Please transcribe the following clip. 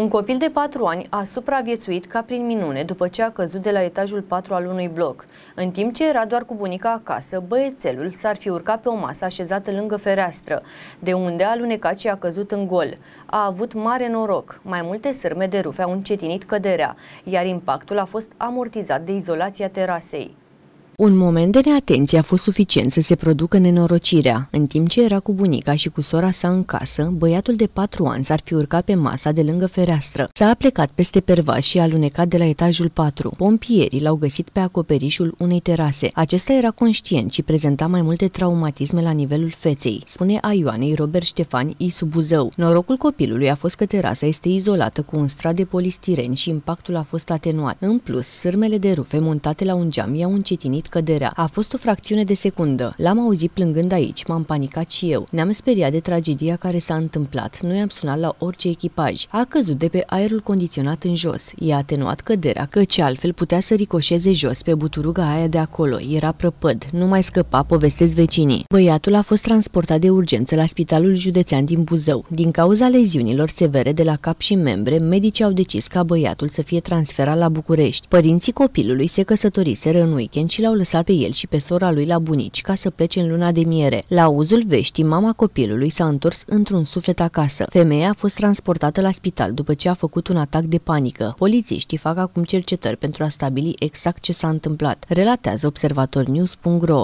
Un copil de 4 ani a supraviețuit ca prin minune după ce a căzut de la etajul 4 al unui bloc. În timp ce era doar cu bunica acasă, băiețelul s-ar fi urcat pe o masă așezată lângă fereastră, de unde a alunecat și a căzut în gol. A avut mare noroc. Mai multe sârme de rufe au încetinit căderea, iar impactul a fost amortizat de izolația terasei. Un moment de neatenție a fost suficient să se producă nenorocirea. În timp ce era cu bunica și cu sora sa în casă, băiatul de patru ani s-ar fi urcat pe masa de lângă fereastră. S-a aplecat peste pervas și a alunecat de la etajul 4. Pompierii l-au găsit pe acoperișul unei terase. Acesta era conștient și prezenta mai multe traumatisme la nivelul feței, spune Aioanei Robert Ștefani Isu Buzău. Norocul copilului a fost că terasa este izolată cu un strat de polistiren și impactul a fost atenuat. În plus, sârmele de rufe montate la un geam i-au încetinit oprit căderea. A fost o fracțiune de secundă. L-am auzit plângând aici, m-am panicat și eu. Ne-am speriat de tragedia care s-a întâmplat. Noi am sunat la orice echipaj. A căzut de pe aerul condiționat în jos. I-a atenuat căderea, căci altfel putea să ricoșeze jos pe buturuga aia de acolo. Era prăpăd. Nu mai scăpa, povestesc vecinii. Băiatul a fost transportat de urgență la Spitalul Județean din Buzău. Din cauza leziunilor severe de la cap și membre, medicii au decis ca băiatul să fie transferat la București. Părinții copilului se căsătoriseră în weekend și l-au l-au lăsat pe el și pe sora lui la bunici ca să plece în luna de miere. La auzul veștii, mama copilului s-a întors într-un suflet acasă. Femeia a fost transportată la spital după ce a făcut un atac de panică. Polițiștii fac acum cercetări pentru a stabili exact ce s-a întâmplat, relatează observatornews.ro.